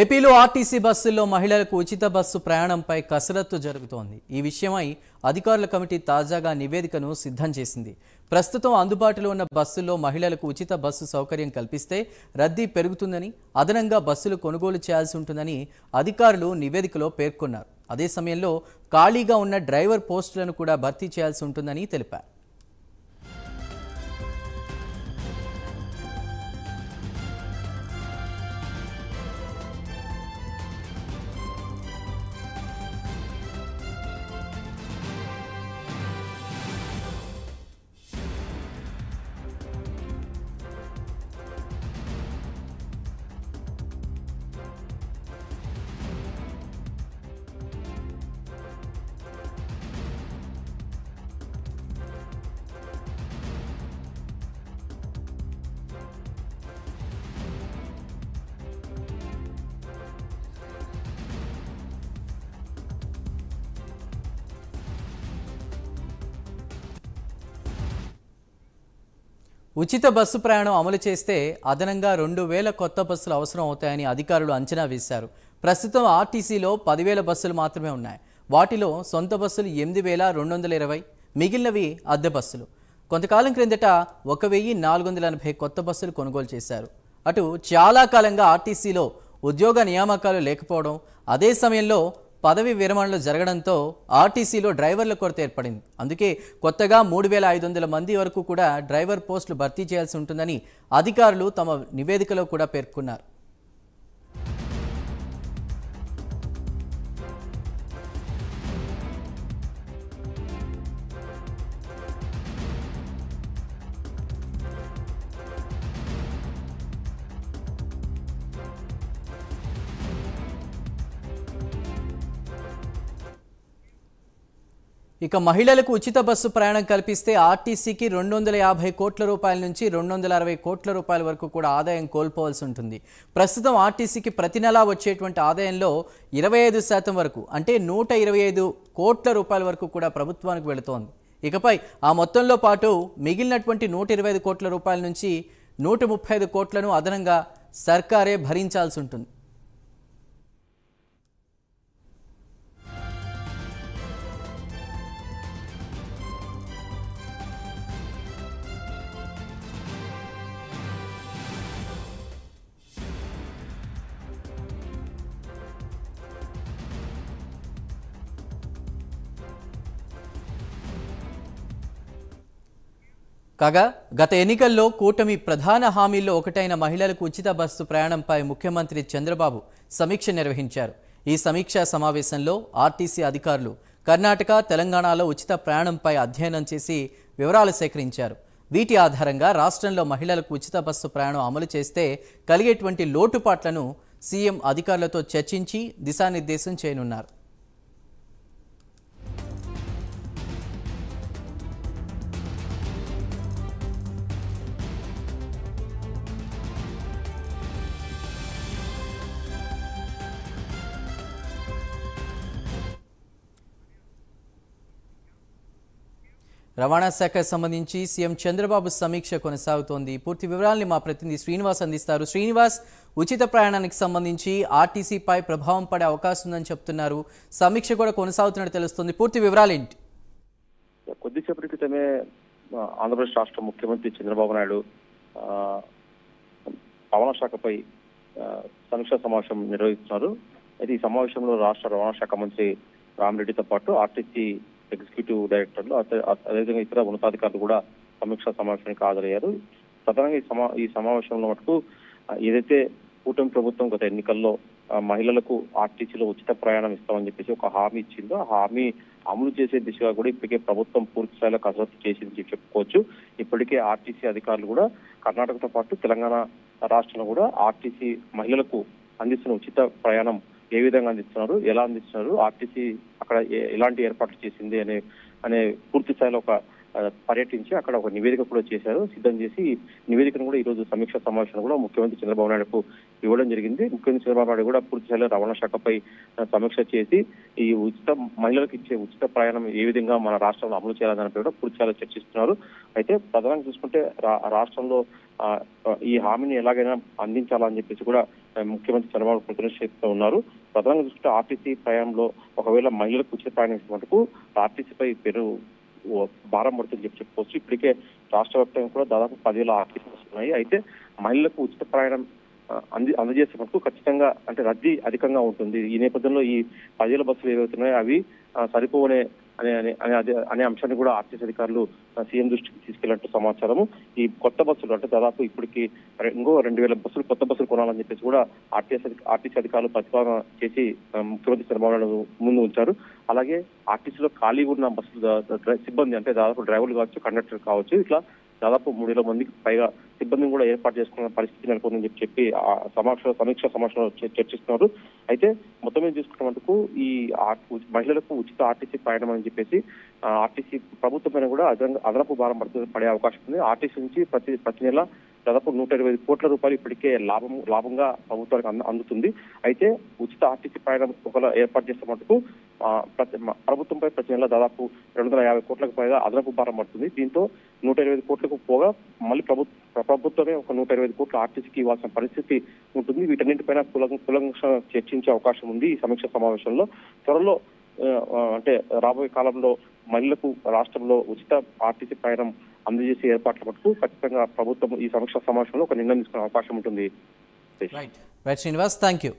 ఏపీలో ఆర్టీసీ బస్సుల్లో మహిళలకు ఉచిత బస్సు ప్రయాణంపై కసరత్తు జరుగుతోంది. ఈ విషయమై అధికారుల కమిటీ తాజాగా నివేదికను సిద్ధం చేసింది. ప్రస్తుతం అందుబాటులో ఉన్న బస్సుల్లో మహిళలకు ఉచిత బస్సు సౌకర్యం కల్పిస్తే రద్దీ పెరుగుతుందని అదనంగా బస్సులు కొనుగోలు చేయాల్సి ఉంటుందని అధికారులు నివేదికలో పేర్కొన్నారు. అదే సమయంలో ఖాళీగా ఉన్న డ్రైవర్ పోస్టులను కూడా భర్తీ చేయాల్సి ఉంటుందని తెలిపారు. ఉచిత బస్సు ప్రయాణం అమలు చేస్తే అదనంగా రెండు వేల కొత్త బస్సులు అవసరం అవుతాయని అధికారులు అంచనా వేశారు. ప్రస్తుతం ఆర్టీసీలో పదివేల బస్సులు మాత్రమే ఉన్నాయి. వాటిలో సొంత బస్సులు ఎనిమిది వేల రెండు వందల ఇరవై మిగిలినవి అద్దె బస్సులు. కొంతకాలం క్రిందట ఒక వెయ్యి నాలుగు వందల ఎనభై కొత్త బస్సులు కొనుగోలు చేశారు. అటు చాలా కాలంగా ఆర్టీసీలో ఉద్యోగ నియామకాలు లేకపోవడం అదే సమయంలో పదవి విరమణలు జరగడంతో ఆర్టీసీలో డ్రైవర్ల కొరత ఏర్పడింది. అందుకే కొత్తగా మూడు వేల ఐదు వందల మంది వరకు కూడా డ్రైవర్ పోస్టులు భర్తీ చేయాల్సి ఉంటుందని అధికారులు తమ నివేదికలో కూడా పేర్కొన్నారు. ఇక మహిళలకు ఉచిత బస్సు ప్రయాణం కల్పిస్తే ఆర్టీసీకి రెండు వందల యాభై కోట్ల రూపాయల నుంచి రెండు వందల అరవై కోట్ల రూపాయల వరకు కూడా ఆదాయం కోల్పోవాల్సి ఉంటుంది. ప్రస్తుతం ఆర్టీసీకి ప్రతి నెలా వచ్చేటువంటి ఆదాయంలో ఇరవై ఐదు శాతం వరకు అంటే నూట ఇరవై ఐదు కోట్ల రూపాయల వరకు కూడా ప్రభుత్వానికి వెళుతోంది. ఇకపై ఆ మొత్తంలో పాటు మిగిలినటువంటి నూట ఇరవై ఐదు కోట్ల రూపాయల నుంచి నూట ముప్పై ఐదు కోట్లను అదనంగా సర్కారే భరించాల్సి ఉంటుంది. కాగా గత ఎన్నికల్లో కూటమి ప్రధాన హామీల్లో ఒకటైన మహిళలకు ఉచిత బస్సు ప్రయాణంపై ముఖ్యమంత్రి చంద్రబాబు సమీక్ష నిర్వహించారు. ఈ సమీక్షా సమావేశంలో ఆర్టీసీ అధికారులు కర్ణాటక తెలంగాణలో ఉచిత ప్రయాణంపై అధ్యయనం చేసి వివరాలు సేకరించారు. వీటి ఆధారంగా రాష్ట్రంలో మహిళలకు ఉచిత బస్సు ప్రయాణం అమలు చేస్తే కలిగేటువంటి లోటుపాట్లను సీఎం అధికారులతో చర్చించి దిశానిర్దేశం చేయనున్నారు. రవాణా శాఖకు సంబంధించి సీఎం చంద్రబాబు సమీక్ష కొనసాగుతోంది. పూర్తి వివరాల్ని మా ప్రతినిధి శ్రీనివాస్ అందిస్తారు. శ్రీనివాస్ ఉచిత ప్రయాణానికి సంబంధించి ఆర్టీసీపై ప్రభావం పడే అవకాశం ఉందని చెప్తున్నారు. సమీక్ష కూడా కొనసాగుతున్నట్టు తెలుస్తుంది. పూర్తి వివరాలు ఏంటి? కొద్దిసేపటి క్రితమే ఆంధ్రప్రదేశ్ రాష్ట్ర ముఖ్యమంత్రి చంద్రబాబు నాయుడు రవాణా శాఖపై ఆ, సమీక్షా సమావేశం నిర్వహిస్తున్నారు. అయితే ఈ సమావేశంలో రాష్ట్ర రవాణా శాఖ మంత్రి రామిరెడ్డితో పాటు ఆర్టీసీ ఎగ్జిక్యూటివ్ డైరెక్టర్లు అదే- అదేవిధంగా ఇతర ఉన్నతాధికారులు కూడా సమీక్ష సమావేశానికి హాజరయ్యారు. ప్రధానంగా ఈ సమా ఈ సమావేశంలో మటుకు ఏదైతే కూటమి ప్రభుత్వం గత ఎన్నికల్లో మహిళలకు ఆర్టీసీలో ఉచిత ప్రయాణం ఇస్తామని చెప్పేసి ఒక హామీ ఇచ్చిందో ఆ హామీ అమలు చేసే దిశగా కూడా ఇప్పటికే ప్రభుత్వం పూర్తి స్థాయిలో కసరత్తు చేసింది చెప్పుకోవచ్చు. ఇప్పటికే ఆర్టీసీ అధికారులు కూడా కర్ణాటకతో పాటు తెలంగాణ రాష్ట్రంలో కూడా ఆర్టీసీ మహిళలకు అందిస్తున్న ఉచిత ప్రయాణం ఏ విధంగా అందిస్తున్నారు ఎలా అందిస్తున్నారు ఆర్టీసీ అక్కడ ఏ- ఎలాంటి ఏర్పాట్లు చేసింది అనే అనే పూర్తి స్థాయిలో ఒక పర్యటించి అక్కడ ఒక నివేదిక కూడా చేశారు. సిద్ధం చేసి ఈ నివేదికను కూడా ఈ రోజు సమీక్ష సమావేశం కూడా ముఖ్యమంత్రి చంద్రబాబు నాయుడుకు ఇవ్వడం జరిగింది. ముఖ్యమంత్రి చంద్రబాబు నాయుడు కూడా పూర్తి స్థాయిలో రవాణా శాఖపై సమీక్ష చేసి ఈ ఉచిత మహిళలకు ఇచ్చే ఉచిత ప్రయాణం ఏ విధంగా మన రాష్ట్రంలో అమలు చేయాలని కూడా పూర్తి స్థాయిలో చర్చిస్తున్నారు. అయితే ప్రధానంగా చూసుకుంటే రా- రాష్ట్రంలో ఈ హామీని ఎలాగైనా అందించాలని చెప్పేసి కూడా ముఖ్యమంత్రి చంద్రబాబు ప్రతినిధిస్తూ ఉన్నారు. ప్రధానంగా చూసుకుంటే ఆర్టీసీ ప్రయాణంలో ఒకవేళ మహిళలకు ఉచిత ప్రయాణం మటుకు ఆర్టీసీపై పెరు భారం పడుతుంది చెప్పి చెప్పుకోవచ్చు. ఇప్పటికే రాష్ట్ర వ్యాప్తంగా కూడా దాదాపు పదివేల ఆర్టీసీ బస్సులు ఉన్నాయి అయితే మహిళలకు ఉచిత ప్రయాణం అంది అందజేసినప్పుడు ఖచ్చితంగా అంటే రద్దీ అధికంగా ఉంటుంది. ఈ నేపథ్యంలో ఈ పదివేల బస్సులు ఏవైతున్నాయో అవి సరిపోనే సరిపోవనే అనే అనే అనే అదే- అనే అంశాన్ని కూడా ఆర్టీసీ అధికారులు సీఎం దృష్టికి తీసుకెళ్ళినట్టు సమాచారము. ఈ కొత్త బస్సులు అంటే దాదాపు ఇప్పటికి ఇంకో రెండు వేల బస్సులు కొత్త బస్సులు కొనాలని చెప్పేసి కూడా ఆర్టీసీ అధి- ఆర్టీసీ అధికారులు ప్రతిపాదన చేసి ముఖ్యమంత్రి చంద్రబాబు నాయుడు ముందు ఉంచారు. అలాగే ఆర్టీసీలో ఖాళీ ఉన్న బస్సులు సిబ్బంది అంటే దాదాపు డ్రైవర్లు కావచ్చు కండక్టర్ కావచ్చు ఇట్లా దాదాపు మూడు వేల మందికి పైగా సిబ్బందిని కూడా ఏర్పాటు చేసుకున్న పరిస్థితి నెలకొందని చెప్పి చెప్పి ఆ సమీక్ష సమీక్ష సమావేశంలో చర్చిస్తున్నారు. అయితే మొత్తం మీద చూసుకున్న మటుకు ఈ మహిళలకు ఉచిత ఆర్టీసీ ప్రయాణం అని చెప్పేసి ఆర్టీసీ ప్రభుత్వం పైన కూడా అదనపు భారం పడే అవకాశం ఉంది. ఆర్టీసీ నుంచి ప్రతి ప్రతి నెల దాదాపు నూట ఇరవై కోట్ల రూపాయలు ఇప్పటికే లాభం లాభంగా ప్రభుత్వానికి అంద- అందుతుంది. అయితే ఉచిత ఆర్టీసీ ప్రయాణం ఒకవేళ ఏర్పాటు చేస్తే మటుకు ప్రతి ప్రభుత్వంపై ప్రతి నెల దాదాపు రెండు వందల యాభై కోట్లకు పైగా అదనపు భారం పడుతుంది. దీంతో నూట ఇరవై కోట్లకు పోగా మళ్ళీ ప్రభుత్వం ప్రభుత్వమే ఒక నూట ఇరవై కోట్లు కోట్ల ఆర్టీసీకి ఇవ్వాల్సిన పరిస్థితి ఉంటుంది. వీటన్నింటిపైన కులం కులంగా చర్చించే అవకాశం ఉంది ఈ సమీక్ష సమావేశంలో. త్వరలో అంటే రాబోయే కాలంలో మహిళలకు రాష్ట్రంలో ఉచిత ఆర్టీసీ ప్రయాణం అందజేసే ఏర్పాట్ల మటుకు ఖచ్చితంగా ప్రభుత్వం ఈ సమీక్ష సమావేశంలో ఒక నిర్ణయం తీసుకునే అవకాశం ఉంటుంది. Right right Srinivas thank you